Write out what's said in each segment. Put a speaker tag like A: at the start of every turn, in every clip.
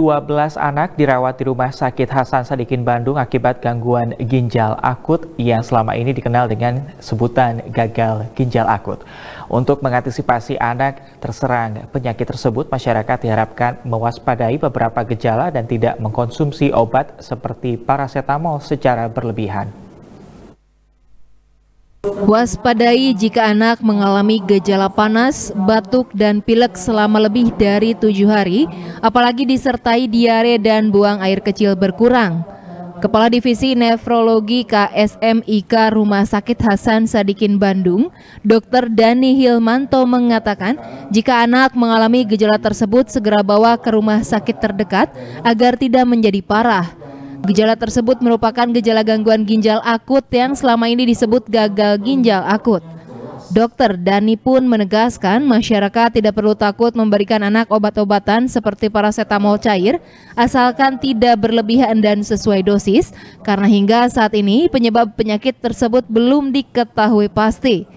A: 12 anak dirawat di Rumah Sakit Hasan Sadikin Bandung akibat gangguan ginjal akut yang selama ini dikenal dengan sebutan gagal ginjal akut. Untuk mengantisipasi anak terserang penyakit tersebut, masyarakat diharapkan mewaspadai beberapa gejala dan tidak mengkonsumsi obat seperti paracetamol secara berlebihan.
B: Waspadai jika anak mengalami gejala panas, batuk, dan pilek selama lebih dari tujuh hari, apalagi disertai diare dan buang air kecil berkurang. Kepala Divisi Nefrologi KSMIK Rumah Sakit Hasan Sadikin Bandung, Dr. Dani Hilmanto mengatakan, jika anak mengalami gejala tersebut segera bawa ke rumah sakit terdekat agar tidak menjadi parah. Gejala tersebut merupakan gejala gangguan ginjal akut yang selama ini disebut gagal ginjal akut. Dokter Dani pun menegaskan masyarakat tidak perlu takut memberikan anak obat-obatan seperti paracetamol cair asalkan tidak berlebihan dan sesuai dosis karena hingga saat ini penyebab penyakit tersebut belum diketahui pasti.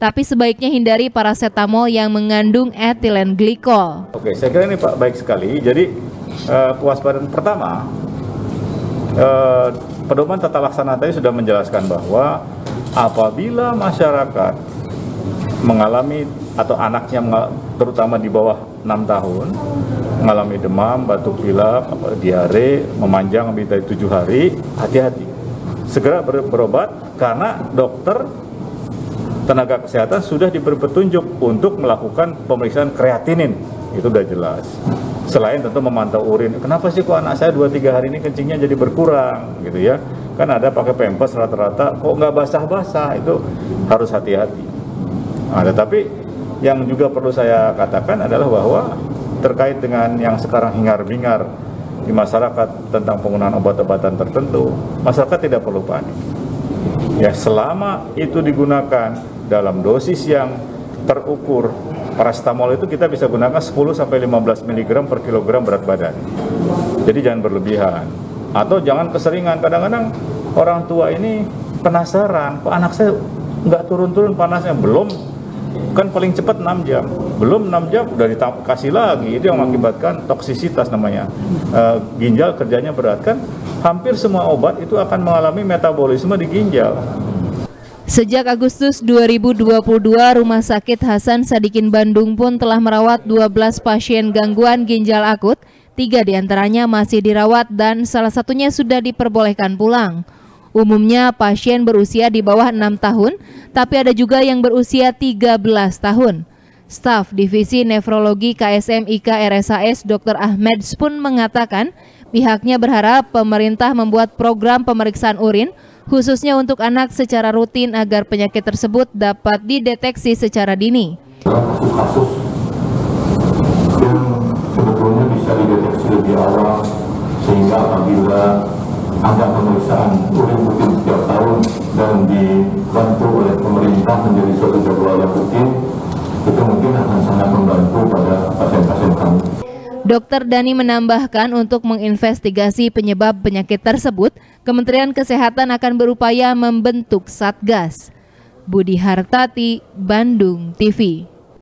B: Tapi sebaiknya hindari paracetamol yang mengandung etilen glikol.
C: Oke, saya kira ini Pak baik sekali. Jadi uh, pertama eh, pedoman tata laksana tadi sudah menjelaskan bahwa apabila masyarakat mengalami atau anaknya terutama di bawah 6 tahun mengalami demam, batuk pilek, diare, memanjang lebih dari tujuh hari, hati-hati. Segera ber berobat karena dokter tenaga kesehatan sudah diberi petunjuk untuk melakukan pemeriksaan kreatinin. Itu sudah jelas selain tentu memantau urin. Kenapa sih kok anak saya 2-3 hari ini kencingnya jadi berkurang gitu ya? Kan ada pakai pempes rata-rata. Kok nggak basah-basah? Itu harus hati-hati. Nah, tetapi yang juga perlu saya katakan adalah bahwa terkait dengan yang sekarang hingar-bingar di masyarakat tentang penggunaan obat-obatan tertentu masyarakat tidak perlu panik. Ya selama itu digunakan dalam dosis yang terukur Paracetamol itu kita bisa gunakan 10 sampai 15 mg per kilogram berat badan. Jadi jangan berlebihan. Atau jangan keseringan. Kadang-kadang orang tua ini penasaran, kok anak saya nggak turun-turun panasnya? Belum. Kan paling cepat 6 jam. Belum 6 jam udah dikasih lagi. Itu yang mengakibatkan toksisitas namanya. E, ginjal kerjanya berat. Kan hampir semua obat itu akan mengalami metabolisme di ginjal
B: Sejak Agustus 2022, Rumah Sakit Hasan Sadikin Bandung pun telah merawat 12 pasien gangguan ginjal akut, tiga di antaranya masih dirawat dan salah satunya sudah diperbolehkan pulang. Umumnya pasien berusia di bawah 6 tahun, tapi ada juga yang berusia 13 tahun. Staf Divisi Nefrologi KSM IK Dr. Ahmed pun mengatakan pihaknya berharap pemerintah membuat program pemeriksaan urin khususnya untuk anak secara rutin agar penyakit tersebut dapat dideteksi secara dini.
D: Kasus-kasus yang sebetulnya bisa dideteksi lebih awal sehingga apabila ada pemeriksaan urin rutin setiap tahun dan dibantu oleh pemerintah menjadi suatu jadwal rutin itu mungkin akan sangat membantu pada.
B: Dokter Dani menambahkan untuk menginvestigasi penyebab penyakit tersebut, Kementerian Kesehatan akan berupaya membentuk Satgas. Budi Hartati, Bandung TV.